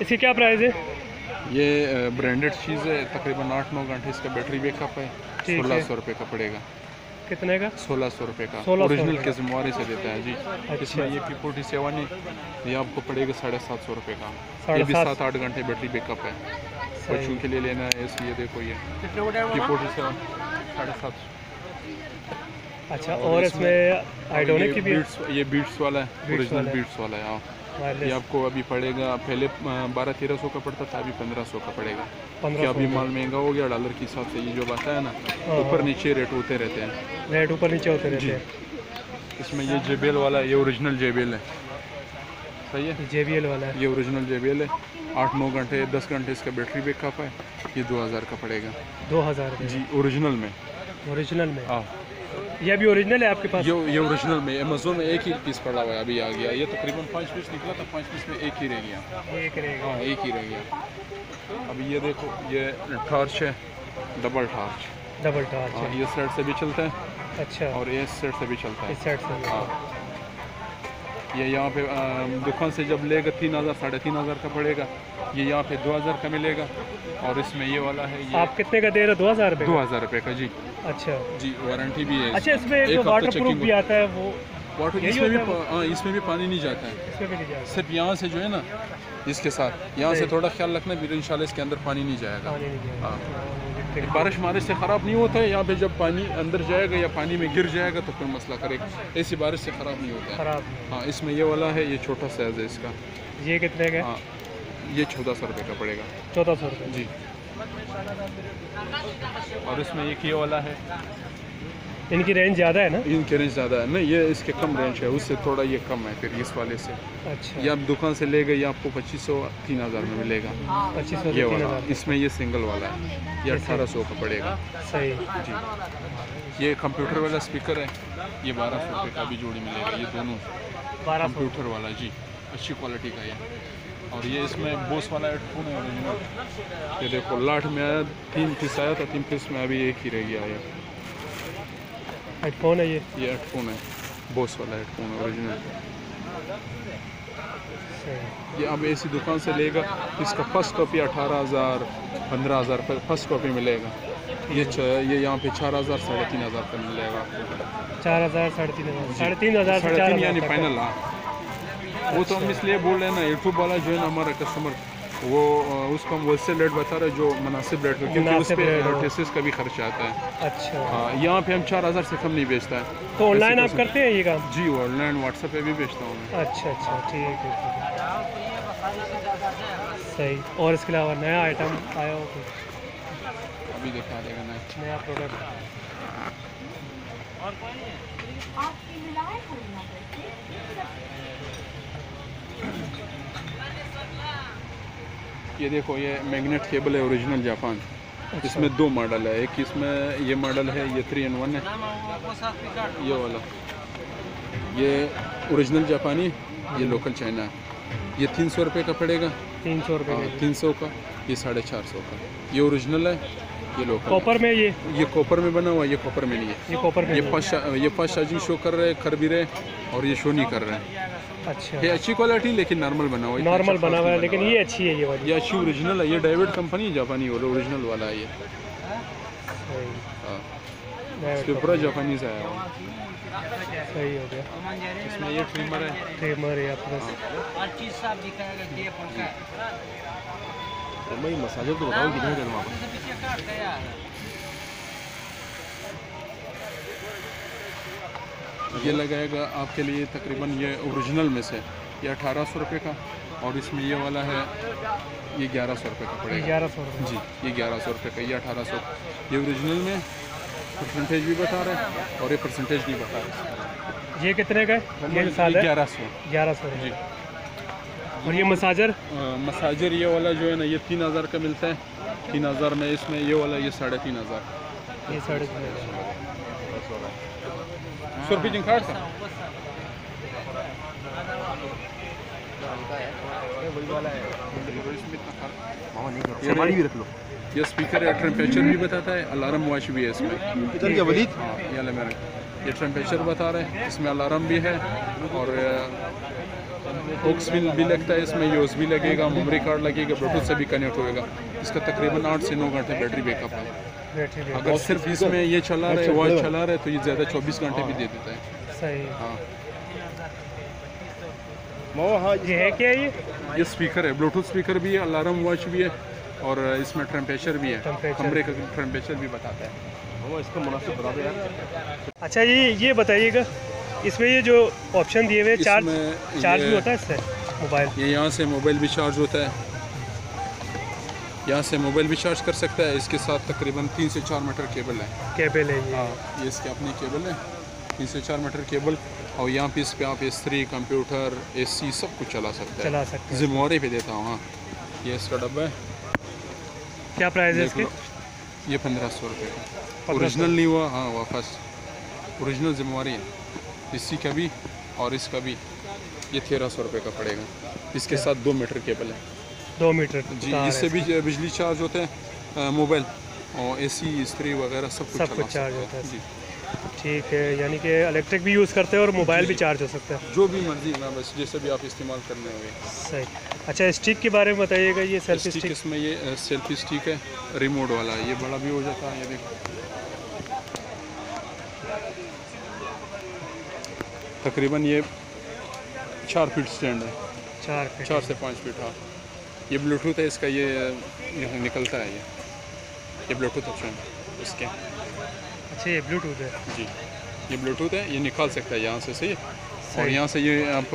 इसकी क्या प्राइस है? ये ब्रांडेड चीज़ है तकरीबन आठ नौ घंटे इसका बैटरी बैकअप है। सोलह सौ रुपये का पड़ेगा। कितने का? सोलह सौ रुपये का। 1600 ओरिजिनल के। जिम्मेवारी से देता है जी। अच्छा। इसमें ये पी फोर्टी सेवन है ये आपको पड़ेगा साढ़े सात सौ रुपये का। ये भी सात आठ घंटे बैटरी बैकअप है। बच्चों के लिए लेना है इसलिए देखो ये। पी फोर्टी सेवन साढ़े सात सौ। अच्छा और इसमें आइडोनिक की भी बीट्स ये बीट्स वाला है ओरिजिनल बीट्स वाला है हाँ। ये आपको अभी पड़ेगा पहले बारह तेरह सौ का पड़ता था अभी पंद्रह सौ का पड़ेगा। पंद्रह कि सौ अभी माल महँगा हो गया डॉलर के हिसाब से ये जो आता है ना हाँ, ऊपर हाँ। नीचे रेट होते रहते हैं। रेट ऊपर नीचे होते रहते हैं। इसमें ये जेबेल वाला है, ये ओरिजिनल जेबेल है। सही है? जेबीएल वाला है। ये ओरिजिनल जेबेल है। आठ नौ घंटे दस घंटे इसका बैटरी बैकअप है। ये दो हज़ार का पड़ेगा। दो हज़ार जी ओरिजिनल में। ओरिजिनल में। हाँ। ये भी ओरिजिनल है आपके पास? ये ये ओरिजिनल में अमेजोन में एक ही पीस पड़ा हुआ है अभी आ गया। ये तकरीबन पाँच पीस निकला था पाँच पीस में एक ही रह गया। एक रहेगा हाँ एक ही रह गया। अभी ये देखो ये टॉर्च है डबल टॉर्च डबल टार्च हाँ ये साइड से भी चलता है अच्छा। और ये इस साइड से भी चलता है। इस साइड से हाँ। ये यहाँ पे दुकान से जब लेगा तीन हज़ार साढ़े तीन हज़ार का पड़ेगा ये यहाँ पे दो हज़ार का मिलेगा। और इसमें ये वाला है ये आप कितने का दे रहे हो? दो हज़ार रुपये दो हज़ार रुपये का जी। अच्छा। जी वारंटी भी है। अच्छा इसमें एक हफ़्ता वाटर प्रूफ भी आता है वो वाटर इसमें भी है इसमें भी पानी नहीं जाता है। सिर्फ़ यहाँ से जो है ना इसके साथ। यहाँ से थोड़ा ख्याल रखना फिर इंशाल्लाह इसके अंदर पानी नहीं जाएगा। हाँ। बारिश मारिश से ख़राब नहीं होता है यहाँ पे जब पानी अंदर जाएगा या पानी में गिर जाएगा तो फिर मसला करेगा ऐसी बारिश से ख़राब नहीं होता खराब हाँ इसमें ये वाला है ये छोटा साइज़ है इसका। ये कितने का हाँ? ये चौदह सौ रुपये का पड़ेगा। चौदह सौ रुपये जी। और इसमें एक ये वाला है इनकी रेंज ज़्यादा है ना? इनकी रेंज ज़्यादा है। नहीं ये इसके कम रेंज है उससे थोड़ा ये कम है फिर इस वाले से। अच्छा। ये आप दुकान से ले गए ये आपको पच्चीस सौ तीन हज़ार में मिलेगा। पच्चीस सौ ये वाला इसमें ये सिंगल वाला है। ये अठारह सौ का पड़ेगा। सही। जी। ये कंप्यूटर वाला स्पीकर है। ये बारह सौ रुपये का भी जोड़ी मिलेगा ये दोनों। कंप्यूटर वाला जी। अच्छी क्वालिटी का ये। और ये इसमें बोस वाला हेडफोन है ओरिजिनल ये देखो लाठ में आया तीन पीस आया था तीन पीस में अभी एक ही रह गया ये। हेडफोन है ये? ये हेडफोन है बोस वाला हेडफोन ओरिजिनल ये अब ऐसी दुकान से लेगा इसका फ़र्स्ट कॉपी अठारह हज़ार पंद्रह हज़ार पर फ़र्स्ट कॉपी मिलेगा। ये ये यहाँ पे चार हज़ार साढ़े तीन हज़ार का मिल जाएगा आपको। चार हज़ार साढ़े तीन हज़ार। साढ़े तीन हज़ार साढ़े तीन यानी फाइनल हाँ। वो तो हम इसलिए बोल रहे हैं ना यूट्यूब वाला जो है ना हमारा कस्टमर वो उसको हम होलसेल रेट बता रहे हैं जो मुनासिब रेट है क्योंकि उस पर रेट एडवर्टाइजेस का भी खर्चा आता है। अच्छा। हाँ यहाँ पे हम चार हज़ार से कम नहीं बेचता है। तो ऑनलाइन आप करते हैं ये काम? जी ऑनलाइन व्हाट्सएप पे भी बेचता हूँ अच्छा अच्छा ठीक है सही। और इसके अलावा नया आइटम आया हो कोई अभी दिखा देगा ना नया प्रोडक्ट आपकी मिलाए हुए नंबर से ये देखो ये मैग्नेट केबल है ओरिजिनल जापान। अच्छा। इसमें दो मॉडल है एक इसमें ये मॉडल है ये थ्री एन वन है। ये वाला। ये ओरिजिनल जापानी ये लोकल चाइना है ये तीन सौ रुपये का पड़ेगा। तीन सौ रुपये हाँ तीन सौ का ये साढ़े चार सौ का। ये ओरिजिनल है ये लोकल कॉपर में ये? ये कॉपर में बना हुआ है ये कॉपर में नहीं है। ये कॉपर ये। फास्ट ये फास्ट चार्जिंग शो कर रहे हैं कर भी रहे और ये शो नहीं कर रहे हैं। अच्छा। ये अच्छी क्वालिटी लेकिन नॉर्मल बना हुआ है। नॉर्मल अच्छा बना हुआ है लेकिन ये अच्छी है ये वाली। ये अच्छी ओरिजिनल है ये डेविड कंपनी है जापानी वाला ओरिजिनल वाला है ये। सही। हाँ। इसके पूरा जापानीज आया हुआ। सही हो गया। इसमें ये ट्रिमर है। ट्रिमर है आपके पास तो मैं मसाजर तो बताओ कितने का वहाँ पर ये लगाएगा आपके लिए तकरीबन ये ओरिजिनल में से। ये अठारह सौ रुपये का और इसमें ये वाला है ये ग्यारह सौ रुपये का पड़ेगा। ग्यारह सौ जी ये ग्यारह सौ रुपये का ये अठारह सौ। ये ओरिजिनल में परसेंटेज भी बता रहे हैं और ये परसेंटेज नहीं बता रहे। ये कितने का ये ग्यारह सौ। ग्यारह सौ जी। और ये मसाजर? अ, मसाजर ये वाला जो है ना ये तीन हज़ार का मिलता है। तीन हज़ार में इसमें ये वाला ये साढ़े तीन हज़ार। ये साढ़े तीन हज़ार। सौ रुपये जिंखाड़ लो ये स्पीकर है टेम्परेचर भी बताता है अलार्म वॉच भी है इसमें। इधर क्या वलीद? हाँ ये वाला मेरा। ये टेम्परेचर बता रहे हैं इसमें अलार्म भी है और ओक्स भी, भी लगता है इसमें यूएस भी लगेगा मेमोरी कार्ड लगेगा ब्लूटूथ से भी कनेक्ट होएगा। इसका तकरीबन आठ से नौ घंटे बैटरी बैकअप है। अगर सिर्फ़ इसमें ये चला रहा है वॉच चला रहा। तो ये ज़्यादा चौबीस घंटे भी दे देता है। सही हाँ। हाँ। ये है क्या ये? ये स्पीकर है ब्लूटूथ स्पीकर भी है अलार्म वॉच भी है और इसमें टेम्परेचर भी है। कमरे का टेम्परेचर भी बताता है। इसका मुनासिब बता दो अच्छा ये ये बताइएगा इसमें ये जो ऑप्शन दिए हुए चार्ज चार्ज भी होता है इससे मोबाइल ये यहाँ से मोबाइल भी चार्ज होता है। यहाँ से मोबाइल भी चार्ज कर सकता है। इसके साथ तकरीबन तीन से चार मीटर केबल है। केबल है ये। हाँ ये इसकी अपनी केबल है। तीन से चार मीटर केबल। और यहाँ पे इस पर आप S three computer A C सब कुछ चला सकते हैं। चला सकते हैं। जिम्मेवारी पे देता हूँ हाँ। ये इसका डब्बा है। क्या प्राइस है इसके? ये पंद्रह सौ रुपये का। 1500 ओरिजिनल नहीं हुआ हाँ वापस ओरिजिनल जिम्मेवारी है। इसी का भी और इसका भी। ये तेरह सौ रुपये का पड़ेगा। इसके साथ दो मीटर केबल है। दो मीटर जी इससे भी बिजली चार्ज होते हैं मोबाइल और एसी इस्त्री वगैरह सब कुछ सब कुछ चार्ज होता है। जी। ठीक है यानी कि इलेक्ट्रिक भी यूज़ करते हैं और मोबाइल भी चार्ज हो सकता है। जो भी मर्ज़ी ना बस जैसे भी आप इस्तेमाल करने हुए सही। अच्छा स्टिक के बारे में बताइएगा ये सेल्फी स्टिक इसमें ये सेल्फी स्टिक है रिमोट वाला ये बड़ा भी हो जाता है ये देखो तकरीबन ये चार फीट स्टैंड है। चार फीट चार से पाँच फीट हाँ। ये ब्लूटूथ है इसका ये यहाँ निकलता है ये। ये ब्लूटूथ ऑप्शन है इसके। अच्छा ये ब्लूटूथ है। जी। ये ब्लूटूथ है ये निकाल सकता है यहाँ से सही? और यहाँ से ये आप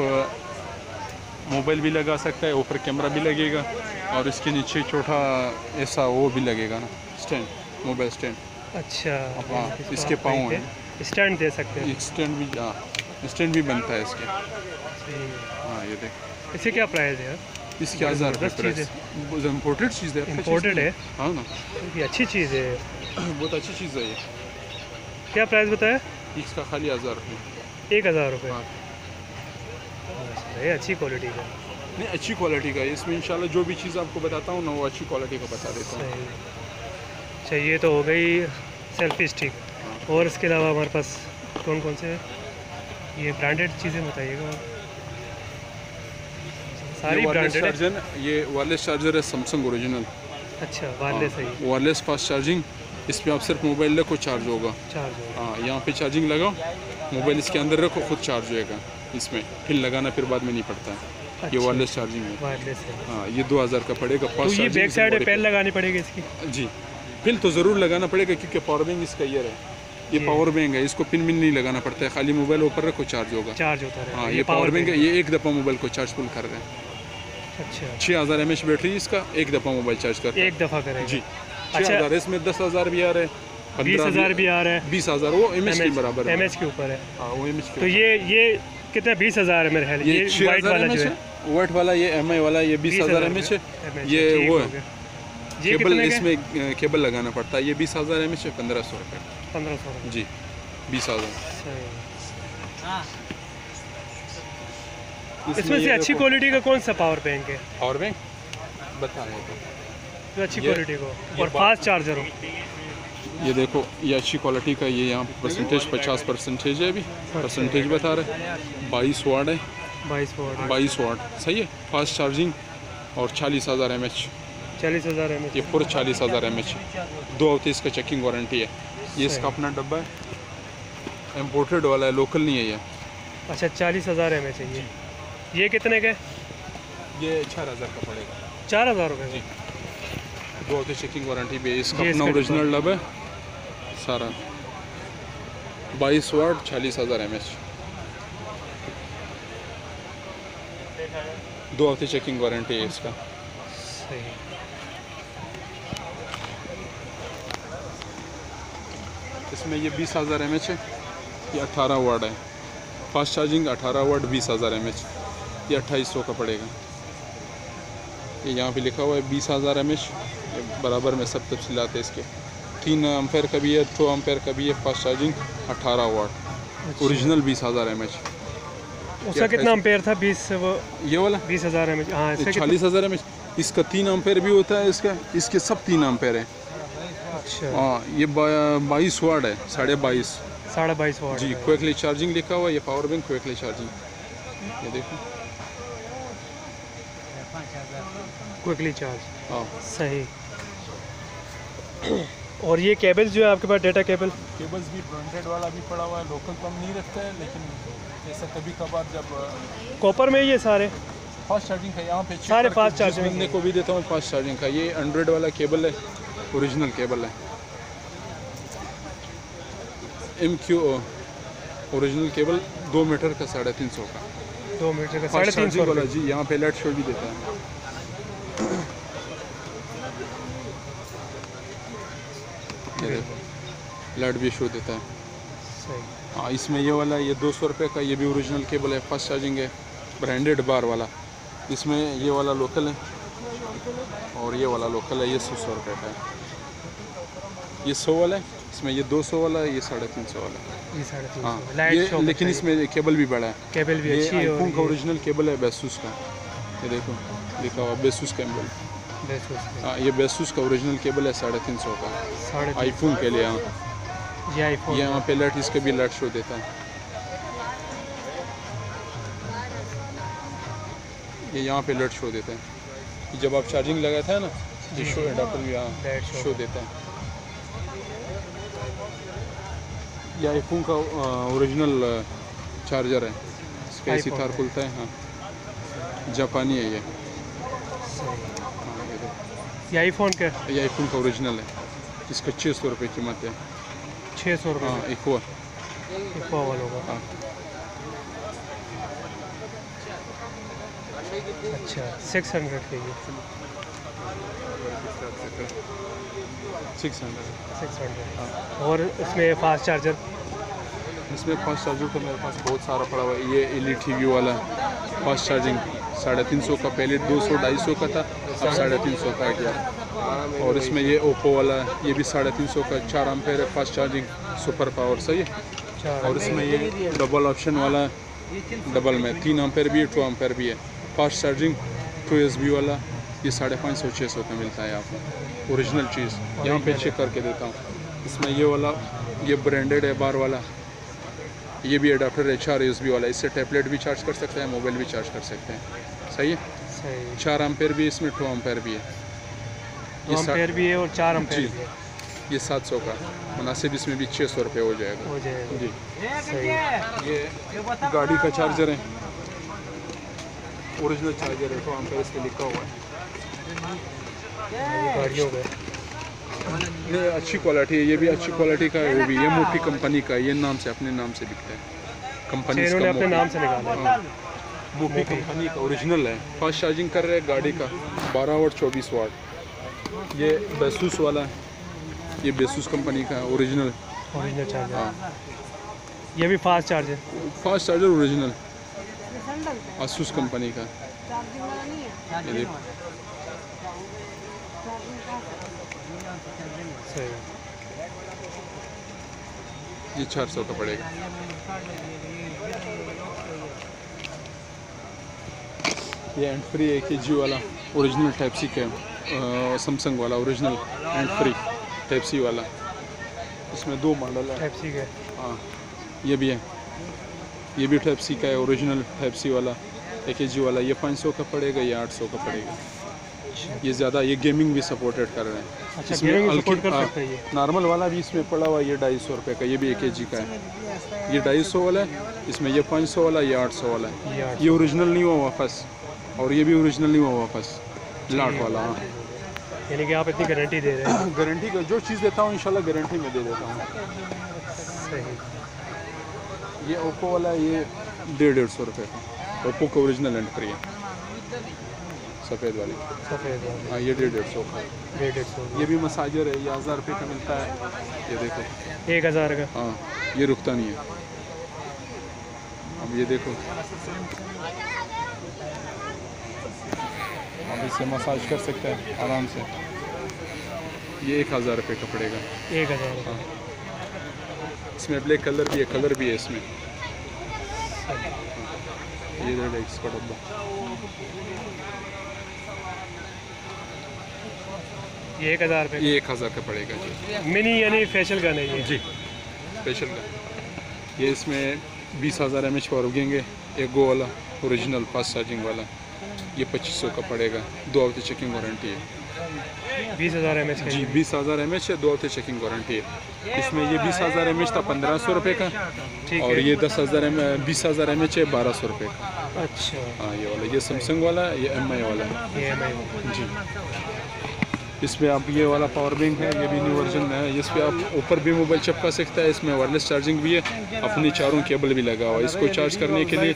मोबाइल भी लगा सकता है ऊपर कैमरा भी लगेगा और इसके नीचे छोटा ऐसा वो भी लगेगा ना स्टैंड मोबाइल स्टैंड। अच्छा। हाँ, इसके पाँव पे स्टैंड दे सकते हैं। स्टैंड भी हाँ स्टैंड भी बनता है इसके। हाँ ये देख। इसके क्या प्राइस है यार? इसके हज़ार इम्पोर्टेड चीज़ है। चीज़ है? हाँ? ना। ये अच्छी चीज़ है। बहुत अच्छी चीज़ है ये। क्या प्राइस बताया? इसका खाली हज़ार रुपये। एक हज़ार रुपये। हाँ। अच्छी क्वालिटी का। नहीं अच्छी क्वालिटी का है। इसमें इंशाल्लाह जो भी चीज़ आपको बताता हूँ ना वो अच्छी क्वालिटी का बता देता हूँ। अच्छा ये तो हो गई सेल्फी स्टिक और इसके अलावा हमारे पास कौन कौन से हैं? ये ब्रांडेड चीज़ें बताइएगा। सारी ये वायरलेस ब्रांडेड चार्जर ये वायरलेस चार्जर है सैमसंग ओरिजिनल अच्छा वायरलेस है वायरलेस फास्ट चार्जिंग इस पर आप सिर्फ़ मोबाइल रखो चार्ज होगा। चार्ज हाँ यहाँ पे चार्जिंग लगाओ मोबाइल इसके अंदर रखो खुद चार्ज होएगा। इसमें फिर लगाना फिर बाद में नहीं पड़ता है। अच्छा, ये। वायरलेस चार्जिंग है। वायरलेस है। हाँ ये दो हज़ार का पड़ेगा तो ये बैक साइड बड़ी पेन लगानी पड़ेगी इसकी? जी पिन तो ज़रूर लगाना पड़ेगा क्योंकि पावर बैंक इसका ईयर है। ये ये। पावर बैंक है इसको पिन मिन नहीं लगाना पड़ता है खाली मोबाइल ऊपर रखो चार्ज होगा। चार्ज होता रहे हाँ ये पावर बैंक है ये एक दफ़ा मोबाइल को चार्ज फुल कर रहे हैं। अच्छा। छः हज़ार एम बैटरी इसका एक दफ़ा मोबाइल चार्ज करता है। एक दफ़ा करेगा। जी अच्छा। छः हज़ार इसमें दस हज़ार भी आ रहे हैं बीस हज़ार भी आ रहा है। बीस हज़ार वो एम एच के बराबर एम एच के ऊपर है। हाँ वो एम एच तो ये ये कितना बीस हज़ार है मेरे ख्याल ये ये वाइट वाला जो है? है। वाइट वाला ये एम वाला ये बीस हज़ार एम है। ये वो है ये केबल इसमें केबल लगाना पड़ता है। ये बीस हज़ार एम एच है पंद्रह सौ रुपये। पंद्रह सौ जी बीस हज़ार। इसमें से अच्छी क्वालिटी का कौन सा पावर बैंक है? पावर बैंक बता रहे जो अच्छी क्वालिटी को। और फास्ट चार्जर हो। ये देखो ये अच्छी क्वालिटी का ये यहाँ परसेंटेज पचास परसेंटेज है अभी। परसेंटेज बता रहे। हैं बाईस वाट है। बाईस वोट बाईस वाट सही है? फास्ट चार्जिंग और चालीस हज़ार एम एच चालीस हज़ार एम ये पूरा चालीस हज़ार एम एच दो हफ़्ते इसका चेकिंग वारंटी है। ये इसका अपना डब्बा है। इम्पोर्टेड वाला है लोकल नहीं है ये। अच्छा चालीस हज़ार एम चाहिए ये। कितने के? ये चार हज़ार का पड़ेगा। चार हज़ार रुपये दो हफ़्ते चेकिंग वारंटी भी है। इसका अपना ओरिजिनल डब्बा है। सारा। बाईस वाट चालीस हज़ार एम एच। दो हफ़्ते चेकिंग वारंटी है इसका। सही। इसमें ये बीस हज़ार एम है। ये अट्ठारह वाट है। फास्ट चार्जिंग अठारह वाट बीस हज़ार एमएच ये अट्ठाईस सौ का पड़ेगा। ये यहाँ पे लिखा हुआ है बीस हज़ार एम बराबर में सब तफसीलात है इसके। तीन अम्पेयर का भी है टू अम्पेयर का भी है फास्ट चार्जिंग अठारह वाट। ओरिजिनल बीस हज़ार एम उसका कितना अम्पेयर था बीस वो? ये वाला? बीस हज़ार एम हाँ चालीस हज़ार एम इसका तीन अम्पेयर भी होता है इसका इसके सब तीन अम्पेयर है। अच्छा। हाँ ये बाईस वाट है साढ़े बाईस। साढ़े बाईस वाट जी क्विकली चार्जिंग लिखा हुआ ये पावर बैंक क्विकली चार्जिंग ये देखो। क्विकली चार्ज हाँ। सही। और ये केबल जो है आपके पास डेटा केबल केबल्स भी ब्रांडेड वाला भी पड़ा हुआ है लोकल तो हम नहीं रखते हैं लेकिन जैसे कभी कभार जब कॉपर में ये सारे? फास्ट चार्जिंग का यहाँ पे सारे जिस charging बंदे को भी देता हूँ फास्ट चार्जिंग का। ये हंड्रेड वाला केबल है ओरिजिनल केबल है। एम क्यू ओरिजिनल केबल दो मीटर का साढ़े तीन सौ का। दो मीटर का साढ़े तीन सौ जी यहाँ पे लाइट शो भी देता है। ये देखो लाइट भी शो देता है। हाँ इसमें ये वाला ये दो सौ रुपये का ये भी ओरिजिनल केबल है फास्ट चार्जिंग है ब्रांडेड बार वाला। इसमें ये वाला लोकल है और ये वाला लोकल है ये सौ सौ रुपये का है। ये सौ वाला है इसमें ये दो सौ वाला है ये साढ़े तीन सौ वाला है। ये साढ़े तीन हाँ ये लेकिन इसमें केबल भी बड़ा है। केबल भी ये अच्छी है और आईफोन का ओरिजिनल केबल है बेसूस का। ये देखो लिखा हुआ बेसूस केबल। हाँ ये बेसूस का ओरिजिनल केबल है साढ़े तीन सौ का। आईफोन के लिए हाँ। ये आईफोन ये यहाँ पे लाइट इसका भी लाइट शो देता है। ये यहाँ पे लाइट शो देता है। जब आप चार्जिंग लगाते हैं ना ये शो एडाप्टर भी यहाँ शो देता है। ये आईफोन का ओरिजिनल चार्जर है। इसका इसी iPhone तार खुलता है हाँ। जापानी है ये। ये आईफोन का? ये आईफोन का ओरिजिनल है। इसका छः सौ रुपये कीमत है। छः सौ हाँ रुपये इक्वा इक्वा वालों का हाँ। अच्छा सिक्स हंड्रेड के ये सिक्स हंड्रेड सिक्स हंड्रेड और इसमें फास्ट चार्जर इसमें फास्ट चार्जर तो मेरे पास बहुत सारा पड़ा हुआ है। ये एल ई टी वी वाला फास्ट चार्जिंग साढ़े तीन सौ का पहले दो सौ ढाई सौ का था। अब साढ़े तीन सौ का गया। और इसमें ये ओप्पो वाला है ये भी साढ़े तीन सौ का, चार अम्पेयर है फास्ट चार्जिंग सुपर पावर सही है? और इसमें ये डबल ऑप्शन वाला डबल में, तीन अम्पेयर भी है टू अम्पेयर भी है। Fast charging two S B वाला, ये साढ़े पाँच सौ, छः सौ का मिलता है आपको। ओरिजिनल चीज़। यहाँ पे चेक करके देता हूँ। इसमें ये वाला, ये ब्रांडेड है बार वाला, ये भी अडाप्टर एस बी वाला, इससे टैबलेट भी चार्ज कर सकते हैं मोबाइल भी चार्ज कर सकते हैं। सही है? सही चार अम्पेयर भी है इसमें टू अम्पेयर भी है। दो ये अम्पेयर भी है और चार अम्पेयर भी है। ये सात सौ का। मुनासिब इसमें भी छः सौ रुपये हो जाएगा। हो जाएगा। जी। सही। ये गाड़ी का चार्जर है। ओरिजिनल चार्जर है तो अम्पेयर इस पे लिखा हुआ है। ये गाड़ियों का नहीं अच्छी क्वालिटी है ये भी अच्छी क्वालिटी का है वो भी। ये मोटी कंपनी का है ये नाम से अपने नाम से बिकता है। कंपनी अपने नाम से निकाला। मोटी कंपनी का ओरिजिनल है। फास्ट चार्जिंग कर रहे हैं गाड़ी का। 12 वाट 24 वाट ये बेसूस वाला है। ये बेसूस कंपनी का है। ओरिजिनल ओरिजिनल चार्जर हाँ। ये भी fast charger fast charger original Asus company का। ये देखो। ये चार सौ का पड़ेगा। ये एंड फ्री है के जी वाला ओरिजिनल टाइप सी का सैमसंग वाला original and free type C वाला। इसमें दो मॉडल है। टाइप सी का। हाँ ये भी है। ये भी टाइप सी का है ओरिजिनल टाइप सी वाला ए के जी वाला। ये पाँच सौ का पड़ेगा या आठ सौ का पड़ेगा। ये ज़्यादा ये गेमिंग भी सपोर्टेड कर रहे हैं। अच्छा भी कर सकता है नॉर्मल वाला भी इसमें पड़ा हुआ ये ढाई सौ रुपये का ये भी एक के जी का है। ये ढाई सौ वाला है इसमें ये पाँच सौ वाला ये आठ सौ वाला है। ये ओरिजिनल नहीं हुआ वापस। और ये भी ओरिजिनल नहीं हुआ वापस। लाट वाला हाँ। यानी कि आप इतनी गारंटी दे रहे हैं। गारंटी का जो चीज़ देता हूँ इंशाल्लाह गारंटी में दे देता हूँ। सही। ये ओप्पो वाला ये डेढ़ डेढ़ सौ रुपये का। ओप्पो का ओरिजिनल एंड फ्री है। सफ़ेद वाली। सफ़ेद वाला। हाँ ये डेढ़ डेढ़ सौ का। डेढ़ डेढ़ सौ। ये भी मसाजर है ये हज़ार रुपये का मिलता है। ये देखो। एक हज़ार का। हाँ ये रुकता नहीं है। अब ये देखो। इससे मसाज कर सकते हैं आराम से। ये एक हज़ार रुपये का पड़ेगा। एक हज़ार का इसमें ब्लैक कलर भी है कलर भी है इसमें। ये रेड इसका डब्बा। ये एक हज़ार रुपये ये एक हज़ार का पड़ेगा जी। मिनी यानी फेशियल गन है। ये जी। स्पेशल का। ये इसमें बीस हज़ार एम एच पावर उगेंगे एक गो वाला ओरिजिनल फास्ट चार्जिंग वाला। ये पच्चीस सौ का पड़ेगा दो हफ़्ते चेकिंग वारंटी है। बीस हज़ार एम एच जी बीस हज़ार एम एच है दो हफ़्ते चेकिंग वारंटी है। इसमें ये बीस हज़ार एम एच था पंद्रह सौ रुपये का। और ये दस हज़ार एम बीस हज़ार एम एच है बारह सौ रुपये का। अच्छा। हाँ ये वाला ये सैमसंग वाला है। ये एम आई वाला। है जी। इसमें आप ये वाला पावर बैंक है ये भी न्यू वर्जन है। इस पर आप ऊपर भी मोबाइल चिपका सकता है इसमें वायरलेस चार्जिंग भी है। अपनी चारों केबल भी लगा हुआ है। इसको चार्ज करने के लिए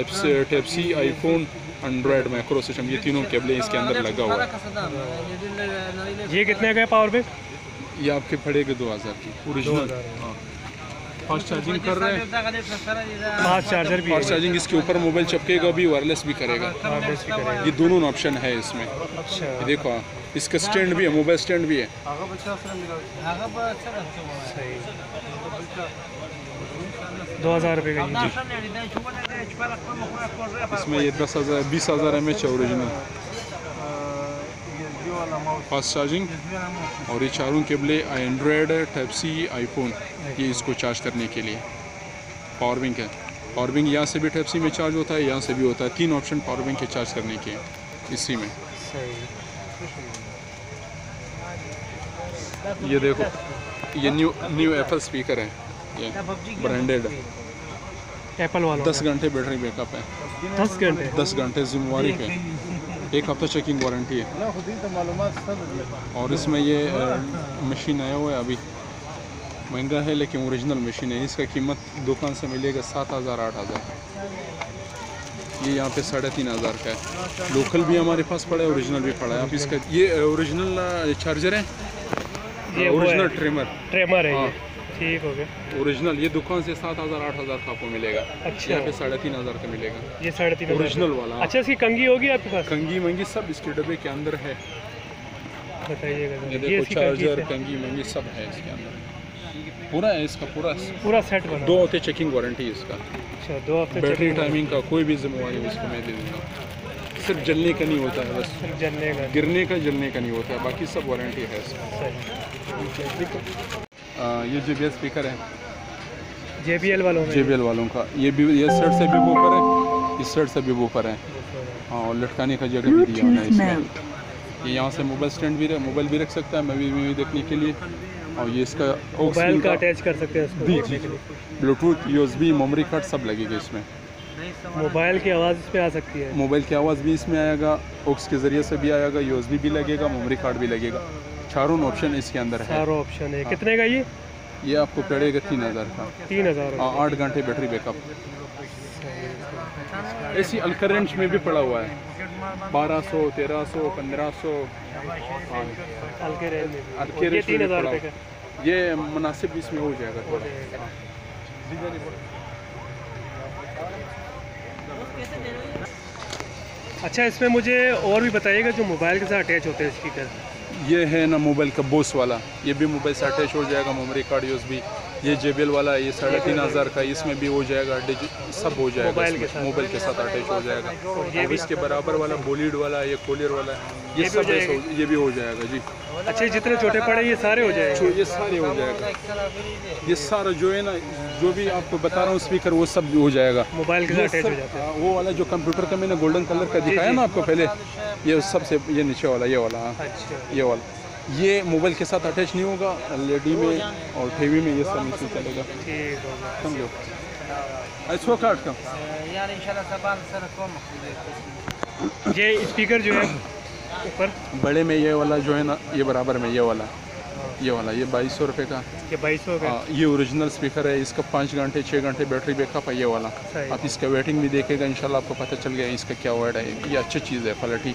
apps type C iPhone Android micro system ये तीनों केबलें इसके अंदर लगा हुआ है। ये कितने का है पावर बैंक? ये आपके पड़ेगा दो हज़ार की ओरिजिनल हाँ। फास्ट चार्जिंग कर रहे हैं। फास्ट चार्जर भी फास्ट चार्जिंग इसके ऊपर मोबाइल चिपकेगा भी वायरलेस भी करेगा। हाँ भी करेगा। ये दोनों ऑप्शन है इसमें। अच्छा। देखो इसका स्टैंड भी है मोबाइल स्टैंड भी है। दो हज़ार रुपये का इसमें ये दस हज़ार, बीस हज़ार एम एच है ओरिजिनल फास्ट चार्जिंग और ये चारों केबले एंड्रॉयड टाइप सी आईफोन ये इसको चार्ज करने के लिए। पावर बैंक है। पावर बैंक यहाँ से भी टाइप सी में चार्ज होता है, यहाँ से भी होता है। तीन ऑप्शन पावर बैंक के चार्ज करने के इसी में। ये देखो, ये न्यू न्यू एप्पल स्पीकर है। ये ब्रांडेड एप्पल वालों दस घंटे बैटरी बैकअप है। दस घंटे? दस घंटे जिम्मेवारी पे एक हफ़्ता चेकिंग वारंटी है। और इसमें ये मशीन आया हुआ है अभी। महँगा है लेकिन ओरिजिनल मशीन है। इसका कीमत दुकान से मिलेगा सात हज़ार आठ हज़ार। ये यहाँ पे साढ़े तीन हज़ार का है। लोकल भी हमारे पास पड़ा है ओरिजिनल भी पड़ा है। आप इसका ये ओरिजिनल चार्जर है? है। ओरिजिनल ट्रिमर ट्रेमर है हाँ। ठीक हो गया। ओरिजिनल ये दुकान से सात हज़ार आठ हज़ार का आपको मिलेगा। अच्छा। यहाँ पे साढ़े तीन हज़ार का मिलेगा। ये साढ़े तीन ओरिजिनल वाला अच्छा इसकी कंगी होगी आपके पास? कंगी मंगी सब इसके डब्बे के अंदर है। बताइएगा ये देखो चार्जर कंगी मंगी सब है इसके अंदर। पूरा है इसका पूरा पूरा सेट बना। दो हफ़्ते चेकिंग वारंटी है इसका। अच्छा दो हफ़्ते बैटरी टाइमिंग का कोई भी जिम्मेवारी उसको मैं दे दूँगा। सिर्फ़ जलने का नहीं होता है बस। जलने का। गिरने का जलने का नहीं होता है बाकी सब वारंटी है इसका। ये जे बी स्पीकर है। जे बी एल वालों जे में वालों का। ये भी ये साइड से भी वूफर है इस साइड से भी वूफर है। हाँ और लटकाने का जगह भी दिया हुआ है इसमें। ये यहाँ से मोबाइल स्टैंड भी मोबाइल भी रख सकता है मूवी मूवी देखने के लिए। और ये इसका मोबाइल का अटैच कर सकते हैं इसको जी, देखने के लिए। ब्लूटूथ यूएसबी मेमोरी कार्ड सब लगेगा इसमें। मोबाइल की आवाज़ इस पर आ सकती है। मोबाइल की आवाज़ भी इसमें आएगा ओक्स के ज़रिए से भी आएगा यूएसबी भी लगेगा मेमोरी कार्ड भी लगेगा। चारों ऑप्शन इसके अंदर है। चारों ऑप्शन है। कितने का ये? ये आपको पड़ेगा तीन हज़ार का। तीन हज़ार हाँ, आठ घंटे बैटरी बैकअप। ऐसी अल्कर रेंज में भी पड़ा हुआ है। बारह सौ तेरह सौ पंद्रह सौ। हुआ। ये मुनासिब इसमें हो जाएगा थोड़ा। अच्छा इसमें मुझे और भी बताइएगा जो मोबाइल के साथ अटैच होते हैं स्पीकर ये है ना मोबाइल का बोस वाला। ये भी मोबाइल से अटैच हो जाएगा मेमोरी कार्ड यूज़ भी ये जेबीएल वाला ये साढ़े तीन हज़ार का इसमें भी हो जाएगा डिजिट सब हो जाएगा मोबाइल के साथ। अटैच हो जाएगा। ये भी इसके बराबर वाला बोलीड वाला ये कोलियर वाला ये सब ये भी हो जाएगा जी। अच्छा जितने छोटे पड़े ये सारे हो जो जाएँगे ये सारे हो जाएगा। ये सारा जो है ना जो भी आपको बता रहा हूँ स्पीकर वो सब हो जाएगा। मोबाइल के साथ हो जाते हाँ, वो वाला जो कंप्यूटर का मैंने गोल्डन कलर का दिखाया ना आपको पहले ये सबसे ये नीचे वाला ये वाला हाँ। अच्छा। ये वाला। ये मोबाइल के साथ अटैच नहीं होगा एलईडी में और टीवी में ये सब नीचे चलेगा। समझो? ऐसा काट का ये स्पीकर जो है ऊपर? बड़े में ये वाला जो है ना ये बराबर में ये वाला। ये वाला ये बाईस सौ रुपये का। ये बाईस सौ हाँ, ये ओरिजिनल स्पीकर है इसका पाँच घंटे छः घंटे बैटरी बैकअप है ये वाला। आप इसका वेटिंग भी देखेगा इंशाल्लाह आपको पता चल गया इसका क्या वर्ड है। ये अच्छी चीज़ है क्वालिटी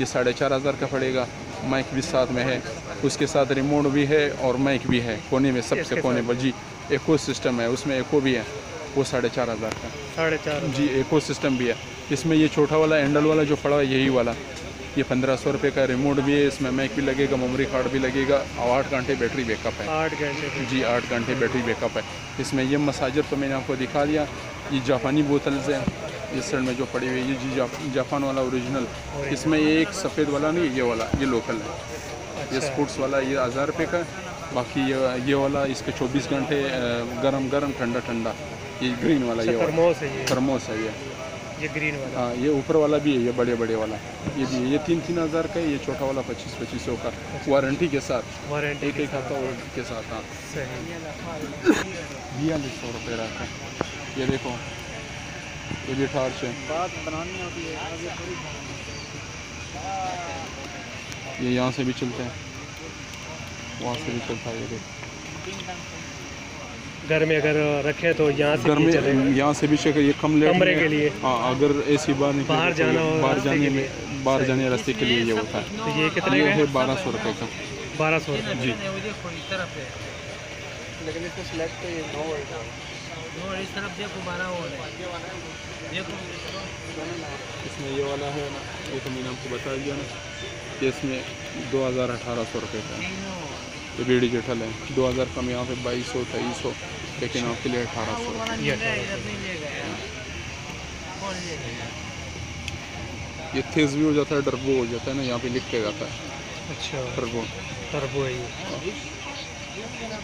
ये साढ़े चार हज़ार का पड़ेगा माइक भी साथ में है। उसके साथ रिमोट भी है और माइक भी है कोने में सबसे कोने पर जी एको सिस्टम है उसमें एको भी है वो साढ़े चार हज़ार का। साढ़े चार जी एको सिस्टम भी है। इसमें ये छोटा वाला एंडल वाला जो पड़ा है यही वाला। ये पंद्रह सौ रुपये का रिमोट भी है इसमें मैक भी लगेगा मेमोरी कार्ड भी लगेगा और आठ घंटे बैटरी बैकअप है। आठ घंटे जी आठ घंटे बैटरी बैकअप है। इसमें ये मसाजर तो मैंने आपको दिखा दिया ये जापानी बोतल्स हैं इस साइड में जो पड़ी हुई है ये जी जा, जापान वाला ओरिजिनल इसमें ये एक सफ़ेद वाला नहीं ये वाला ये लोकल है। ये अच्छा। स्पोर्ट्स वाला ये हज़ार रुपये का बाकी ये ये वाला इसके चौबीस घंटे गरम गरम ठंडा ठंडा ये ग्रीन वाला ये अच्छा थर्मोस है ये। थर्मोस है ये। ये ग्रीन वाला। हाँ ये ऊपर वाला भी है ये बड़े बड़े वाला। ये भी है। ये तीन तीन हज़ार का है ये छोटा वाला पच्चीस पच्चीस सौ का वारंटी के साथ। वारंटी एक एक आता वारंटी के साथ हाँ। बयालीस सौ रुपये रखा ये देखो ये भी टार्च है। ये यहाँ से भी चलते हैं। वहाँ से भी चलता है ये देखो। घर में अगर रखें तो यहाँ से घर में यहाँ से भी चेक ये कम लेट कमरे के लिए। हाँ अगर एसी बाहर निकले बाहर तो जाना हो बाहर जाने में बाहर जाने रास्ते के लिए ये होता है। तो ये कितने ये का है बारह सौ रुपये का। बारह सौ रुपये जी। इसमें ये वाला है ना ये तो मैंने आपको बता दिया ना ये इसमें दो हज़ार अठारह सौ रुपये का है। ये भी डिजिटल है। दो हज़ार कम यहाँ पे बाईस सौ तेईस सौ। लेकिन आपके लिए अठारह सौ ये थेज भी हो जाता है डरबो हो जाता है ना यहाँ पे लिख के जाता है। अच्छा। टर्बो टर्बो है ये।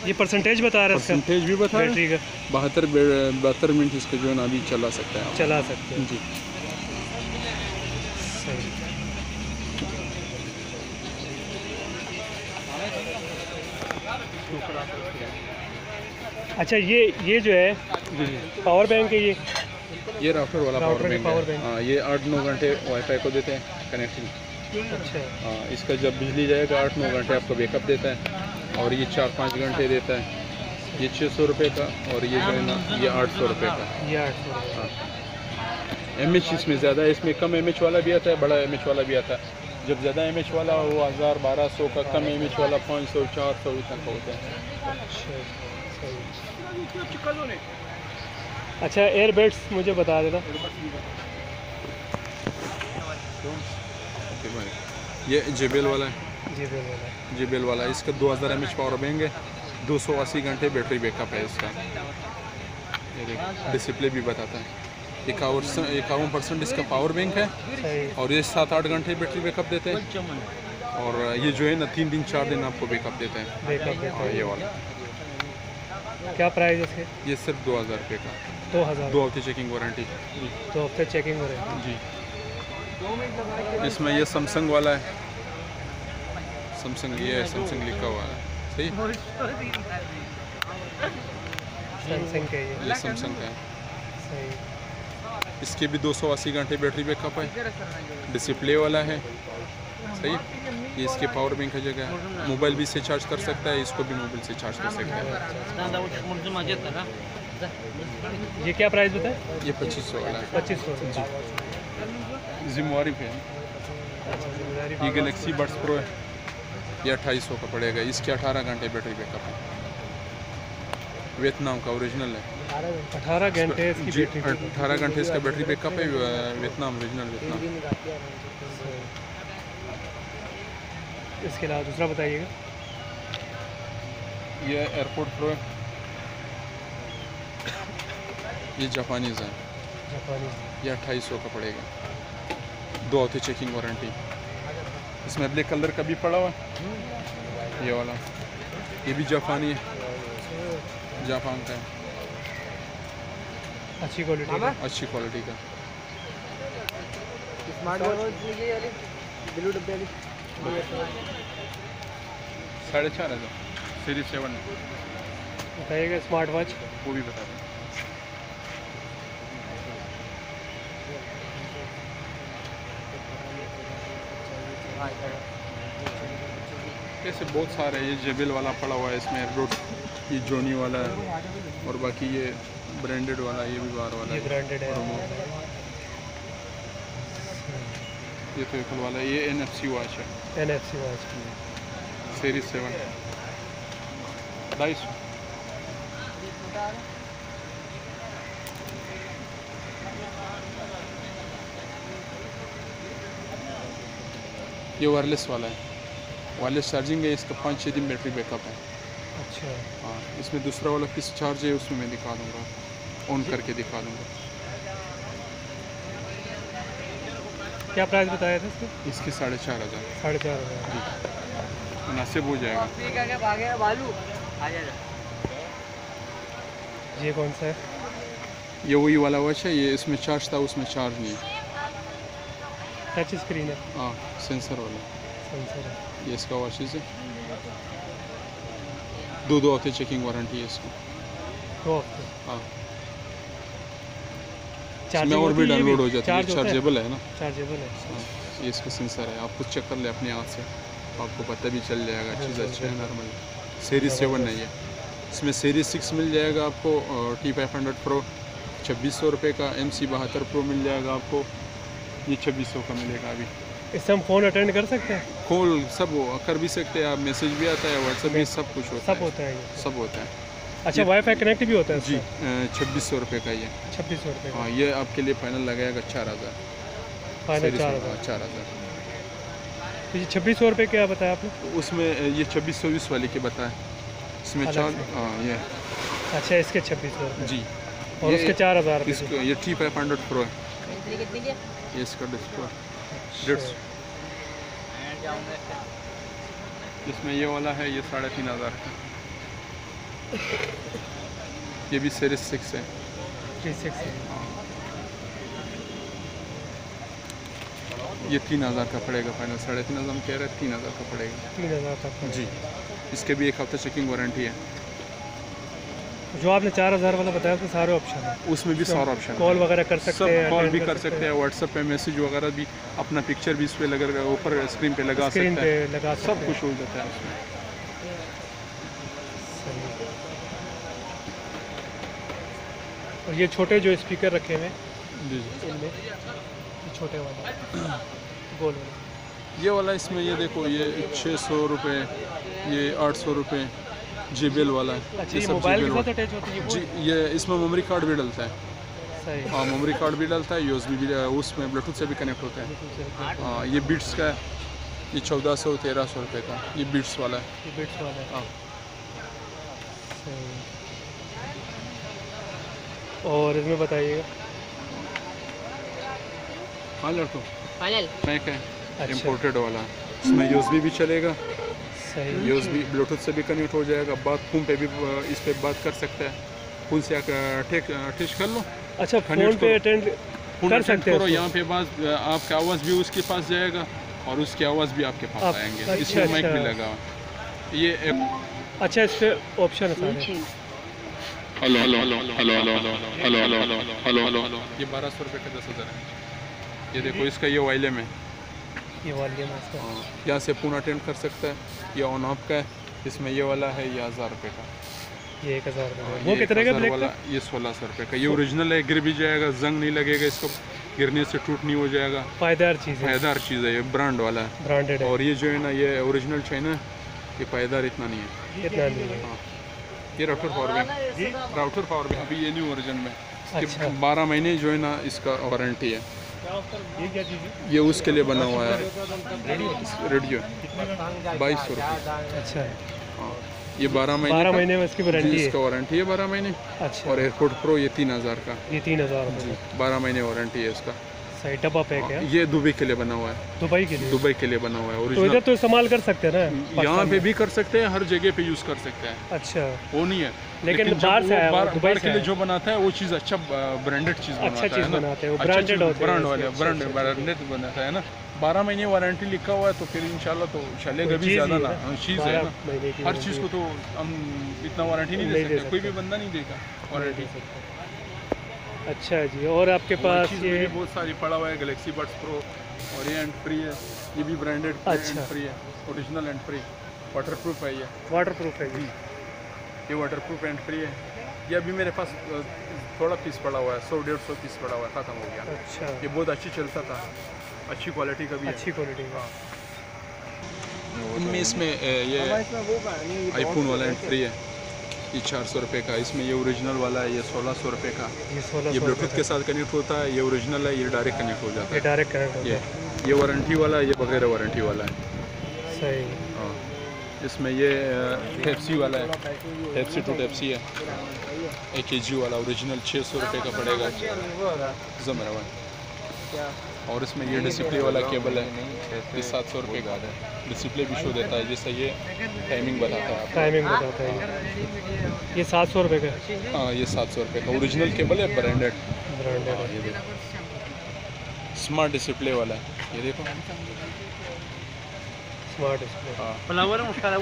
ये परसेंटेज बता रहा है इसका? परसेंटेज भी बता रहे बैटरी का। बहत्तर बहत्तर मिनट इसका जो है ना अभी चला सकता है चला सकते हैं। जी। अच्छा ये ये जो है पावर बैंक है ये? ये राउटर वाला पावर बैंक है। हाँ ये आठ नौ घंटे वाईफाई को देते हैं कनेक्टिंग अच्छा। हाँ इसका जब बिजली जाएगा आठ नौ घंटे आपको बैकअप देता है और ये चार पाँच घंटे देता है। ये छः सौ रुपये का और ये जो है ना ये आठ सौ रुपये का। ये आठ सौ हाँ। एम एच इसमें ज़्यादा है इसमें कम एम एच वाला भी आता है बड़ा एम एच वाला भी आता है। जब ज़्यादा एम एच वाला वो हज़ार बारह सौ का कम एम एच वाला पाँच सौ चार सौ इतना का होता है। अच्छा एयरबड्स मुझे बता देना। ये जेबेल वाला है। जेबेल वाला है। इसका दो हज़ार एम एच पावर बैंक है दो सौ अस्सी घंटे बैटरी बैकअप है इसका। डिस्प्ले भी बताता है। इक्यावन इक्यावन परसेंट इसका पावर बैंक है। और ये सात आठ घंटे बैटरी बैकअप देते हैं। और ये जो है ना तीन दिन चार दिन आपको बैकअप देते हैं। हाँ ये वाला। क्या प्राइस इसके? ये सिर्फ़ दो हज़ार रुपये का। दो हज़ार। दो हफ़्ते चेकिंग वारंटी दो हफ़्ते चेकिंग है जी। इसमें ये सैमसंग वाला है। सैमसंग ये है सैमसंग लिखा हुआ है। सही? सैमसंग के ये। सैमसंग का है। सही। इसके भी 280 घंटे बैटरी बैकअप है। डिस्प्ले वाला है। सही? ये इसके पावर बैंक की जगह है मोबाइल भी से चार्ज कर सकता है इसको भी मोबाइल से चार्ज कर सकता है। ये क्या प्राइस बताए? ये पच्चीस सौ वाला है। पच्चीस सौ। जी। जिम्मेवारी पे है। ये गलेक्सी बड्स प्रो है। ये अट्ठाईस सौ का पड़ेगा। इसके अठारह घंटे बैटरी बैकअप है। वियतनाम का ओरिजिनल है। अठारह घंटे इसकी बैटरी अठारह घंटे इसका बैटरी बैकअप है। वियतनाम ओरिजिनल वियतनाम इसके अलावा दूसरा बताइएगा। ये एयरपोर्ट प्रो है। ये जापानीज़ है। जापानी ये अट्ठाईस सौ का पड़ेगा। दो हफ़्ते चेकिंग वारंटी इसमें ब्लैक कलर का भी पड़ा हुआ है। ये वाला। ये भी जापानी है। जापान का है। अच्छी क्वालिटी का। अच्छी क्वालिटी का। साढ़े चार हज़ार. सीरीज़ सेवन बताइएगा स्मार्ट वॉच वो भी बता दें. ऐसे बहुत सारे ये जेबिल वाला पड़ा हुआ है इसमें रोड ये जोनी वाला है और बाकी ये ब्रांडेड वाला ये भी बाहर वाला ये है. ब्रांडेड है। ये तो एप्पल वाला ये एन एफ़ सी वॉच है। N F C watch series seven ढाई सौ ये वायरलेस वाला है। वायरलेस चार्जिंग है इसका पाँच छः दिन बैटरी बैकअप है। अच्छा। हाँ इसमें दूसरा वाला किस चार्ज है उसमें मैं दिखा दूँगा। ऑन करके दिखा दूँगा। क्या प्राइस बताया था इसके? इसके साढ़े चार हज़ार। साढ़े चार हज़ार। जी। मुनासिब हो जाएगा। ये कौन सा है? ये वही वाला वॉच है ये इसमें चार्ज था उसमें चार्ज नहीं। टच स्क्रीन है। हाँ सेंसर वाला। सेंसर है। ये इसका वॉचेस है। दो दो हफ़्ते चेकिंग वारंटी है इसको। दो हफ़्ते? हाँ। इसमें और भी है डाउनलोड हो जाता है चार्ज चार्जेबल है। ना? चार्जेबल है हाँ, ये इसका सेंसर है आप कुछ चेक कर ले अपने हाथ से। आपको पता भी चल जाएगा चीज़ अच्छा है नॉर्मल सीरीज़ सेवन नहीं है इसमें सीरीज़ सिक्स मिल जाएगा आपको टी फाइव हंड्रेड प्रो छब्बीस सौ रुपये का एम सी बहत्तर प्रो मिल जाएगा आपको। ये छब्बीस सौ का मिलेगा अभी। इससे हम फ़ोन अटेंड कर सकते हैं? कॉल सब कर भी सकते हैं आप मैसेज भी आता है व्हाट्सएप भी सब कुछ होता सब है। होता है सब होता है। अच्छा वाईफाई कनेक्ट भी होता है जी छब्बीस सौ रुपये का ये। छब्बीस सौ रुपये हाँ ये आपके लिए फाइनल लगाएगा चार हज़ार। फाइनल चार हज़ार। चार हज़ार। तो ये छब्बीस सौ रुपये क्या बताया आपने? उसमें ये छब्बीस सौ बीस वाले के बताएँ। इसमें चार हाँ ये। अच्छा इसके छब्बीस सौ जी। और उसके चार हज़ार इसको ये टी फाइव हंड्रेड प्रो है। ये इसका डिस्प्ले डेढ़ सौ। इसमें ये वाला है ये साढ़े तीन हज़ार का। ये भी सीरीज़ सिक्स है। सिक्स ये तीन हज़ार का पड़ेगा फाइनल साढ़े तीन हज़ार हम कह रहे हैं तीन हज़ार का पड़ेगा। तीन हज़ार का। जी। इसके भी एक हफ़्ते चेकिंग वारंटी है। जो आपने चार हज़ार वाला बताया उसमें सारे ऑप्शन हैं। उसमें भी सारा ऑप्शन कॉल वगैरह कर सकते हैं कॉल भी कर सकते हैं व्हाट्सएप पे मैसेज वगैरह भी अपना पिक्चर भी इस पे लगा ऊपर स्क्रीन पे लगा सकते हैं। लगा सब कुछ हो जाता है उसमें सही। और ये छोटे जो स्पीकर रखे हुए हैं इनमें ये छोटे वाले गोल वाले। ये वाला इसमें ये देखो ये छः सौ रुपये ये आठ सौ रुपये जी बिल वाला है। अच्छा ये मोबाइल के साथ अटैच होती है ये जी ये इसमें मेमोरी कार्ड भी डलता है। सही। हाँ मेमोरी कार्ड भी डलता है यूएसबी भी उसमें ब्लूटूथ से भी कनेक्ट होता है। हाँ ये बीट्स का है। ये चौदह सौ तेरह सौ रुपये का ये बीट्स वाला है। ये बिट्स वाला है। हाँ। और इसमें बताइएगा। हाँ लड़कों। फाइनल। मैक है। अच्छा। इम्पोर्टेड वाला। इसमें यूएसबी भी चलेगा। सही। यूएसबी ब्लूटूथ से भी कनेक्ट हो जाएगा। बात फ़ोन पे भी इस पे बात कर सकता है। फ़ोन से आकर टेक अटैच कर लो। अच्छा फ़ोन पे अटेंड कर सकते हैं करो। यहाँ पे बात आपका आवाज़ भी उसके पास जाएगा और उसकी आवाज़ भी आपके पास आप- आएँगे। अच्छा, इसमें माइक भी अच्छा। लगा। ये एक अच्छा इस पे ऑप्शन है सारे। Hello hello hello hello hello hello hello hello hello ये बारह सौ रुपये का दस हज़ार है। ये देखो इसका ये वाइलम है ये वॉल्यूम है हाँ, यहाँ से फ़ोन अटेंड कर सकता है। ये ऑन ऑफ़ का है। इसमें ये वाला है ये हज़ार रुपये का। ये एक हज़ार रुपये और वो कितने का 1000 वाला ये सोलह सौ रुपये का। ये ओरिजिनल है गिर भी जाएगा जंग नहीं लगेगा इसको गिरने से टूट नहीं हो जाएगा। पायदार चीज़ है। पायदार चीज़ है ये ब्रांड वाला है। ब्रांडेड और ये जो है ना ये ओरिजिनल चाइना ये पायदार इतना नहीं है। इतना नहीं है। हाँ। ये router power bank router power bank अभी ये न्यू वर्जन में। अच्छा। बारह महीने जो है ना इसका वारंटी है। ये क्या चीज़ है? ये उसके लिए बना हुआ है। रेडियो? बाईस सौ रुपये। अच्छा। हाँ ये बारह महीने बारह का- महीने में इसकी वारंटी है। इसका वारंटी है बारह महीने। अच्छा। और एयरपोर्ट प्रो ये तीन हज़ार का। ये तीन हज़ार बारह महीने वारंटी है इसका। सही डब्बा पैक है। ये दुबई के लिए बना हुआ है। दुबई के लिए? दुबई के लिए बना हुआ है तो इधर तो इस्तेमाल कर सकते हैं ना यहाँ पे भी कर सकते हैं हर जगह पे यूज़ कर सकते हैं। अच्छा। वो नहीं है। लेकिन बाहर से बाहर- बाहर के लिए जो बनाता है वो चीज़ अच्छा ब्रांडेड चीज़ अच्छा बनाता चीज़ है बनाते हैं, अच्छा हैं ब्रांड वाले अच्छा, ब्रांड अच्छा, ब्रांडेड बनाता है ना। बारह महीने वारंटी लिखा हुआ है तो फिर इंशाल्लाह तो चलेगा भी ज़्यादा ना। है। हाँ, चीज़ है ना। हर चीज़ को तो हम इतना वारंटी नहीं दे सकते कोई भी बंदा नहीं देगा वारंटी अच्छा जी और आपके पास ये बहुत सारी पड़ा हुआ है गलेक्सी बड्स प्रो और ये एंड फ्री है ये भी ब्रांडेड अच्छा। एंड फ्री है original and free water proof है ये। वाटर प्रूफ है जी। ये वाटर प्रूफ एंड फ्री है। ये अभी मेरे पास थोड़ा पीस पड़ा हुआ है सौ डेढ़ सौ पीस पड़ा हुआ है ख़त्म हो गया। अच्छा। ये बहुत अच्छी चलता था अच्छी क्वालिटी का भी अच्छी क्वालिटी का। इनमें इसमें अ, ये आईफोन वाला एंड फ्री है। ये चार सौ रुपये का इसमें ये ओरिजिनल वाला है ये सोलह सौ रुपये का। ये सोलह ये ब्लूटूथ के साथ कनेक्ट होता है ये ओरिजिनल है ये डायरेक्ट कनेक्ट हो जाता है। डायरेक्ट कनेक्ट ये ये वारंटी वाला है ये बगैर वारंटी वाला है। सही। हाँ। इसमें ये टेप्सी वाला है। टेप्सी टू टेप्सी है। एक के जी वाला ओरिजिनल छः सौ रुपये का पड़ेगा। जमरा और इसमें ये डिस्प्ले वाला केबल है ये सात सौ रुपये का डिस्प्ले भी शो देता है जैसे ये टाइमिंग बताता है टाइमिंग बताता है ये। सात सौ रुपये का हाँ। ये सात सौ रुपये का। ओरिजिनल केबल है ब्रांडेड ब्रांडेड स्मार्ट डिस्प्ले वाला है। ये देखो। स्मार्ट डिस्प्ले हाँ। फ्लावर मुश्किल है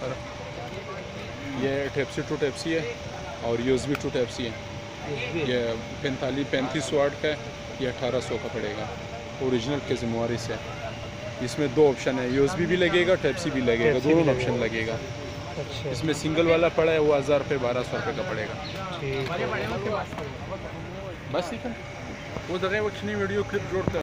है ये टेप्सी टू टेप्सी है और यूएसबी टू टेप्सी है। ये पैंतालीस पैंतीस वाट का है। ये अठारह सौ का पड़ेगा ओरिजिनल के जिम्मेवारी से। इसमें दो ऑप्शन है यूएसबी भी लगेगा टेप्सी भी लगेगा Type-C भी दोनों ऑप्शन लगेगा। अच्छा। इसमें सिंगल वाला पड़ा है वो हज़ार रुपये बारह सौ रुपये का पड़ेगा। बस ठीक है वो जगह वो वीडियो क्लिप जोड़कर